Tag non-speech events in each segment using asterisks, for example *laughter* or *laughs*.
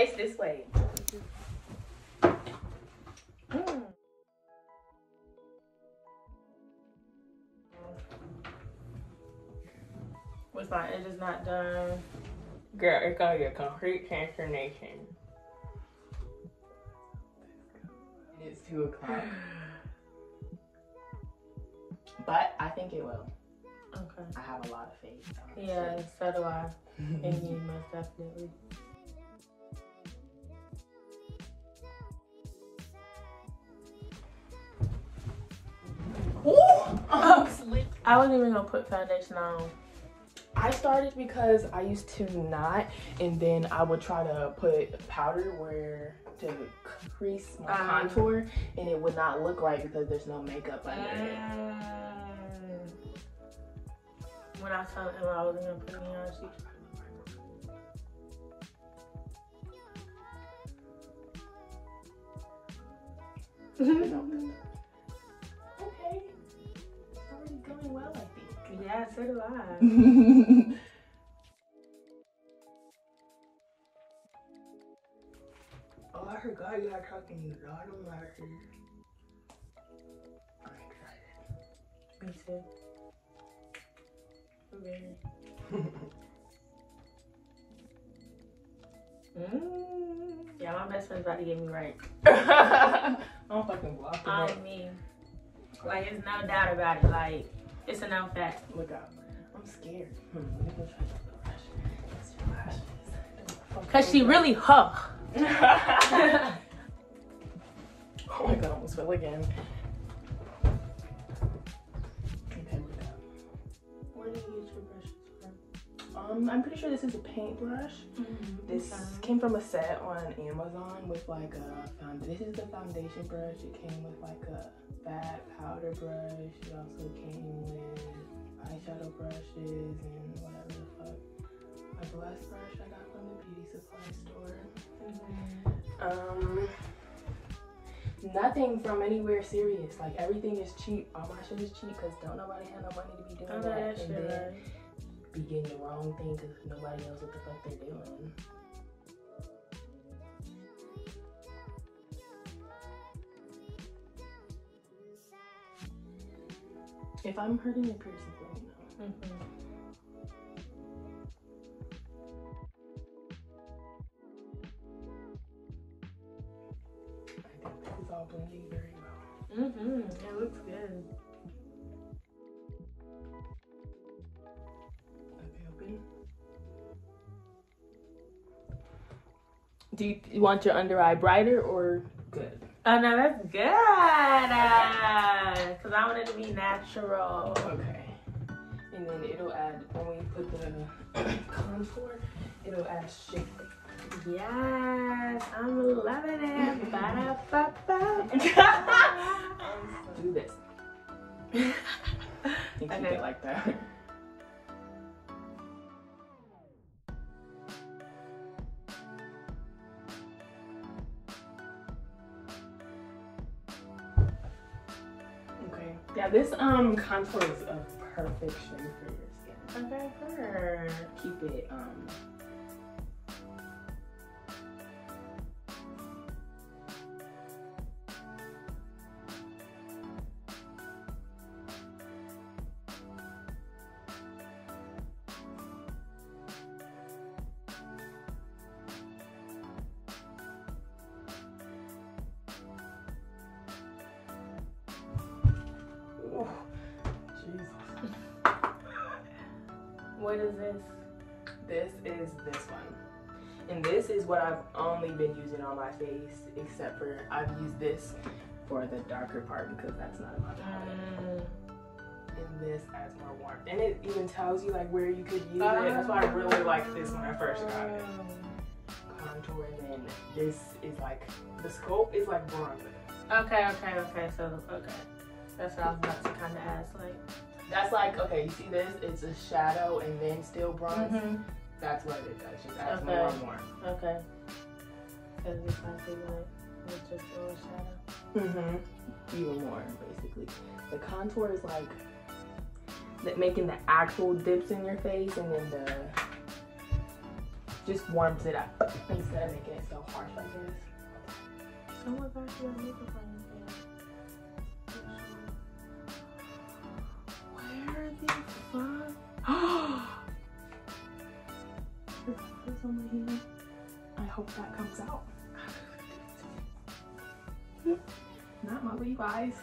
Face this way. Mm. What's my edge is not done. Girl, it's gonna be a complete transformation. It's two o'clock. *gasps* But I think it will. Okay. I have a lot of faith. honestly. Yeah, so do I. *laughs* And you most definitely. *laughs* I wasn't even gonna put foundation on. I started because I used to not, and then I would try to put powder where to crease my Um. contour, and it would not look right because there's no makeup under it. Mm. When I told him I wasn't gonna put any on, she okay, so do I. *laughs* oh, I forgot you had talking a lot of my. I'm excited. Me too. Very. *laughs* Mm. Yeah, my best friend's about to get me right. *laughs* I'm fucking blocking On it. me. Like, it's no doubt about it. Like, it's an outfit. Look out. I'm scared. Hmm, let me go try the brush. It's your lashes. Cause she really huh. *laughs* oh my god, I almost fell again. Okay, look out. Where do you Um, I'm pretty sure this is a paintbrush. This came from a set on Amazon with like a found. This is the foundation brush. It came with like a fat powder brush. It also came with eyeshadow brushes and whatever the fuck. A blush brush I got from the beauty supply store. Um, nothing from anywhere serious. Like everything is cheap. All my shit is cheap because don't nobody have no money to be doing Oh, that. that and shit, then? Be getting the wrong thing because nobody knows what the fuck they're doing. If I'm hurting your piercings, let me know. Mhm. I think this is all blending very well. Mhm. It looks good. Do you, you want your under eye brighter or good? Oh no, that's good. Uh, Cause I want it to be natural. Okay. And then it'll add, when we put the *coughs* contour, it'll add shape. Yes, I'm loving it. *laughs* Ba-da-ba-ba. Do this. *laughs* and keep Okay. it like that. This um contour is a perfect shade for your skin. Okay, good. Keep it um What is this? This is this one. And this is what I've only been using on my face, except for I've used this for the darker part because that's not in my palette. Mm. And this adds more warmth. And it even tells you like where you could use it. That's why I really liked this when I first got it. Contour and then this is like, the scope is like bronzer. Okay, okay, okay. So, okay. That's what I was about to kind of ask. Like, That's like, okay, you see this? It's a shadow and then still bronze. Mhm. That's what it does. Just adds Okay. more and more. okay. Because it's like, with just a little shadow. Mm-hmm. Even more, basically. The contour is like that making the actual dips in your face, and then the just warms it up instead of making it so harsh like this. Oh my gosh, you got makeup on Hand. I hope that comes out. *laughs* Not my Levi's.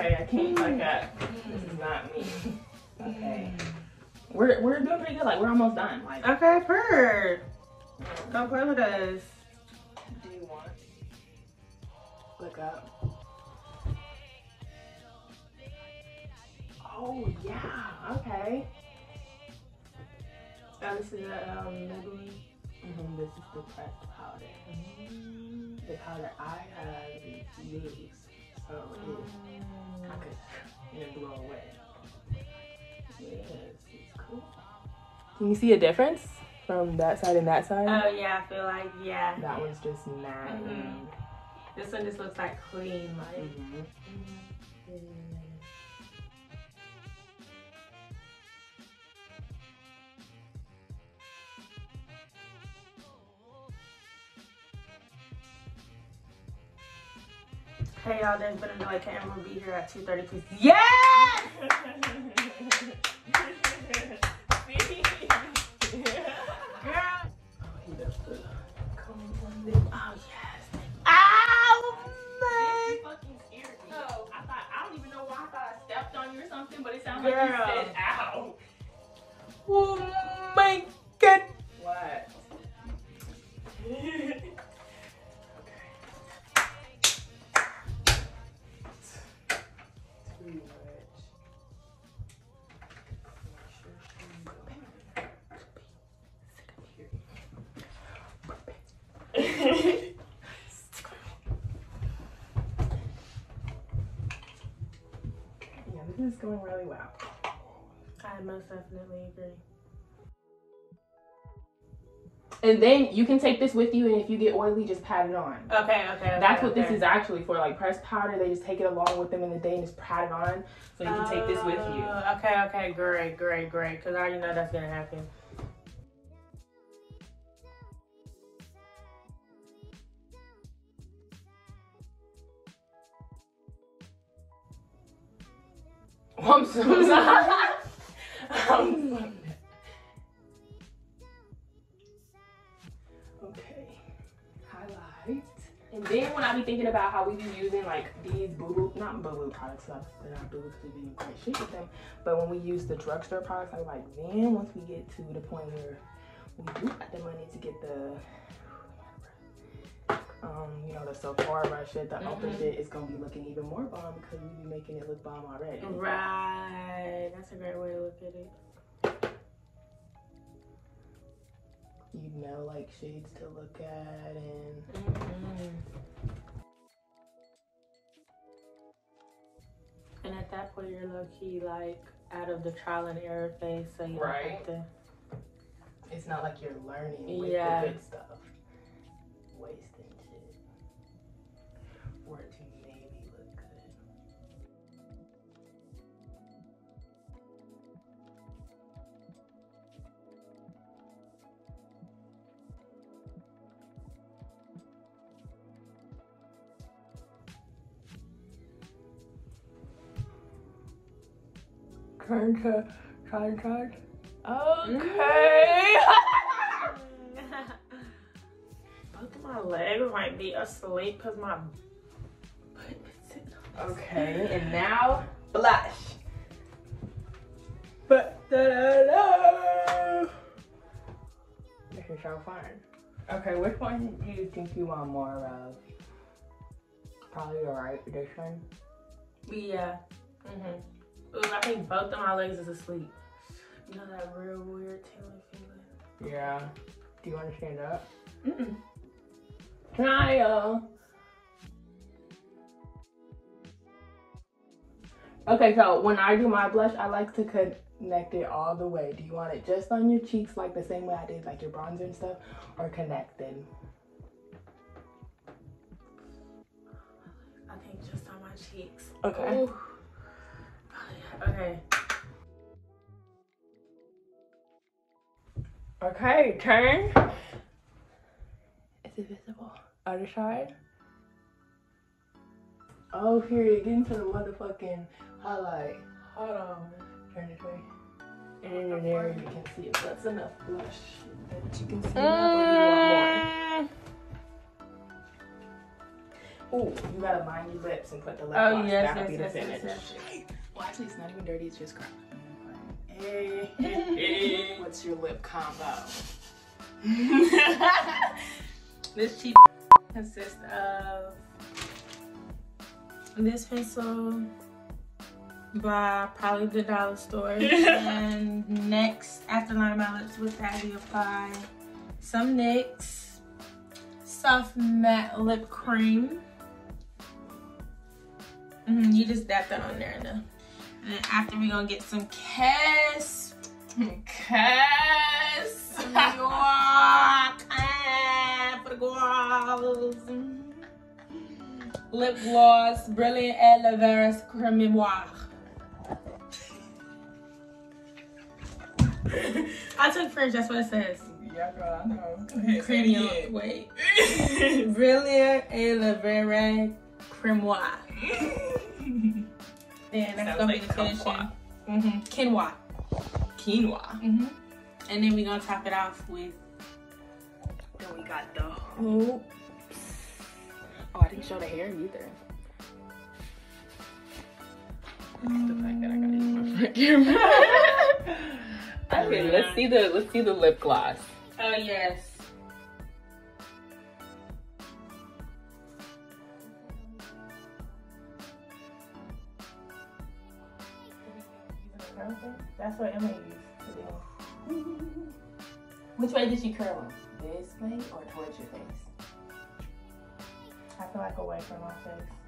Okay, I can't like that. This is not me. Okay. We're we're doing pretty good. Like we're almost done. Like okay, purr. Come play with us. do you want? Look up. Oh yeah. Okay. Oh, this is a um, Maybelline. hmm This is the pressed powder. The powder I have is loose, so could it blow away. Yes, cool. Can you see a difference from that side and that side? Oh yeah, I feel like yeah. that one's just matte. Mhm. This one just looks like clean, like. Mhm. Yeah. Hey y'all, there's been a delay. Can everyone be here at 2.30 please? Yes! Girl! Oh yes. Ow! Man. fucking scared going really well. I most definitely agree. And then you can take this with you, and if you get oily, just pat it on. Okay, okay. okay That's what this is actually for. Like pressed powder, they just take it along with them in the day and just pat it on, so you can take this with you. Oh, Okay, okay, great, great, great. Because I already know that's going to I'm so sorry. I'm so- okay. Highlight. And then when I be thinking about how we be using like these boo boo, not boo boo products, uh, they're not boo boo because we be in great shape with them. But when we use the drugstore products, I'm like, then once we get to the point where we do got the money to get the, um, you know, the Sephora shit, the Ulta Mhm. shit, it's gonna be looking even more bomb because we be making it look bomb already. Right. That's a great way to look at it. you know like shades to look at and Mhm. And at that point, you're low key like out of the trial and error phase, so you don't Right. have to. it's not like you're learning with Yeah. the good stuff. Wasting Turn to, turn, turn. Okay. *laughs* Both of my legs might be asleep because my butt Okay, and now blush. But da da da. This is so fun. Okay, which one do you think you want more of? Probably alright, this one. Yeah. Mm-hmm. Ooh, I think both of my legs is asleep. You know that real weird tingling feeling? Yeah. Do you want to stand up? Mm-mm. Trial. Okay, so when I do my blush, I like to connect it all the way. Do you want it just on your cheeks, like the same way I did, like your bronzer and stuff, or connected? I think just on my cheeks. Okay. Ooh. Okay. Okay, turn. Is it visible? Other side. Oh, period. Get into the motherfucking highlight. Hold on. Turn this way. And in there you can see if that's enough blush. That you can see enough or you mm. want more? Ooh, you gotta line your lips and put the lip Oh, gloss. yes, yes, the yes, yes, yes. Well, actually, it's not even dirty. It's just crap. Hey, *laughs* what's your lip combo? *laughs* This cheap consists of this pencil by probably the dollar store. *laughs* and next, after lining my lips with that, we apply some NYX soft matte lip cream. Mhm, you just dab that on there. And then and then after, we gonna get some Cass. Cass. York. For the girls. *laughs* Lip gloss, Brilliant Aloe Vera Cremoire. I took French, that's what it says. Yeah, girl, I know. Cream, wait. *laughs* Brilliant Aloe Vera Cremoire. *laughs* And that's gonna like be the finishing. Mm-hmm. Quinoa. Quinoa. Mm-hmm. And then we're gonna top it off with Then we got the hoops. Oh, I didn't show the hair either. the fact that I gotta use my front *laughs* camera. okay, let's see the let's see the lip gloss. Oh yes. That's what Emma used to do. Which way did she curl them? This way or towards your face? I feel like away from my face.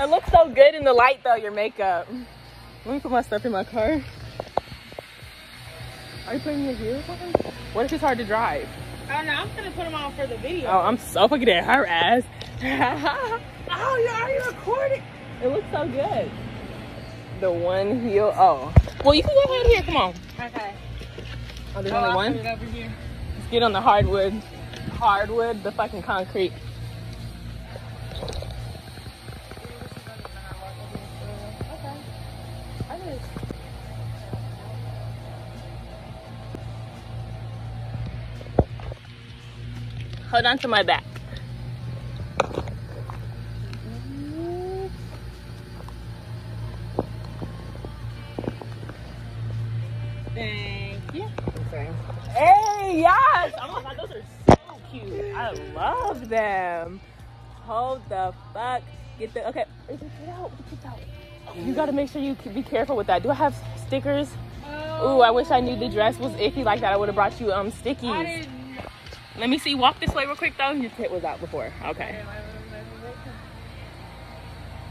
It looks so good in the light though, your makeup. Let me put my stuff in my car. Are you putting your heels on? What if it's hard to drive? Oh no, I'm gonna put them on for the video. Oh, I'm so fucking at her ass. *laughs* oh you are you recording? it looks so good. The one heel. Oh. Well, you can go ahead here. Come on. Okay. Oh, there's Oh, only I'll one. put it over here. Let's get on the hardwood. Hardwood, the fucking concrete. Hold on to my back. Thank you. Okay. Hey, yes! Oh my god, those are so cute. I love them. Hold the fuck. Get the okay. Get out. Get out. You gotta make sure you be careful with that. Do I have stickers? Ooh, I wish I knew the dress was icky like that. I would have brought you um stickies. Let me see. Walk this way real quick though. Your tit was out before. Okay.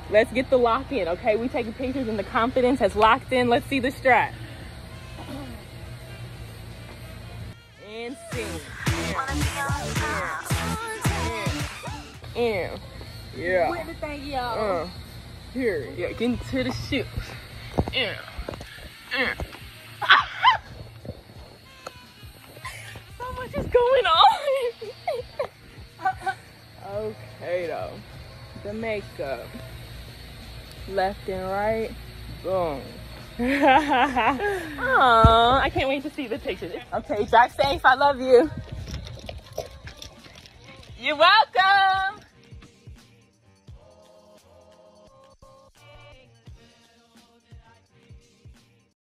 Let's get the lock in. Okay, we taking pictures and the confidence has locked in. Let's see the strap. And sing. And yeah. The thing, y'all? Uh, here, yeah, get into the shoes. Yeah. Yeah. The makeup. Left and right. Boom. *laughs* Aww, I can't wait to see the pictures. Okay, drive safe. I love you. You're welcome.